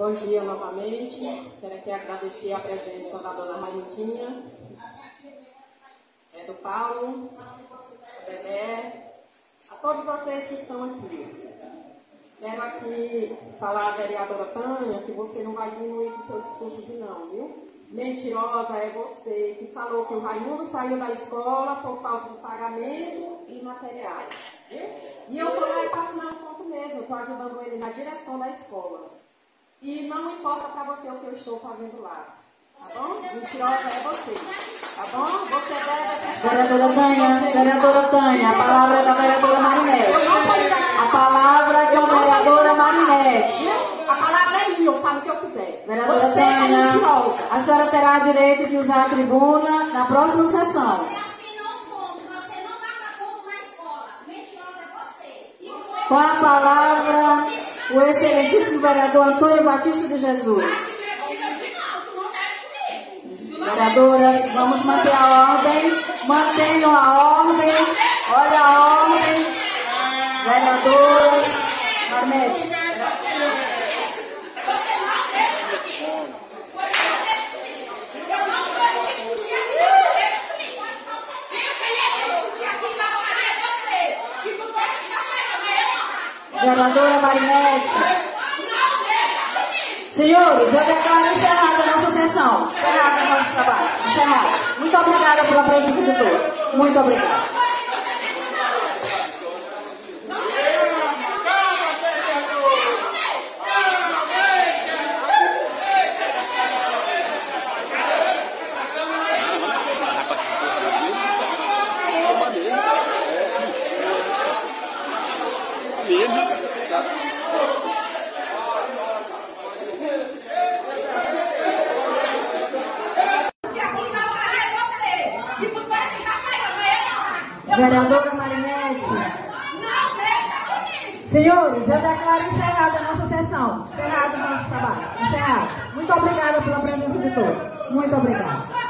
Bom dia novamente. Quero aqui agradecer a presença da dona Raimundinha, é do Paulo, do Dedé, a todos vocês que estão aqui. Quero aqui falar à vereadora Tânia que você não vai diminuir o seu discurso não, viu? Mentirosa é você que falou que o Raimundo saiu da escola por falta de pagamento e materiais. E eu estou lá e passo um ponto mesmo, estou ajudando ele na direção da escola. E não importa para você o que eu estou fazendo lá. Tá bom? Mentirosa é você. Tá bom? Você deve Vereadora Tânia, vereadora Tânia, a palavra é da vereadora Marinete. A palavra é da vereadora Marinete. A palavra é minha, eu falo o que eu quiser. Vereadora você é Tânia, mentirosa. a senhora terá direito de usar a tribuna na próxima sessão. Você assinou ponto, você não marca ponto na escola. Mentirosa é você. Você Com a palavra, o excelentíssimo vereador Antônio Batista de Jesus. Vereadoras, vamos manter a ordem. Mantenham a ordem. Olha a ordem. Vereadoras, Marmete. Vereadora Marinete. Senhores, eu declaro encerrada a nossa sessão. Encerrada o nosso trabalho. Encerrada. Muito obrigada pela presença de todos. Muito obrigada. Vereadora Marinete. Senhores, eu declaro encerrada a nossa sessão. Encerrado o nosso trabalho. Encerrado. Muito obrigada pela presença de todos. Muito obrigada.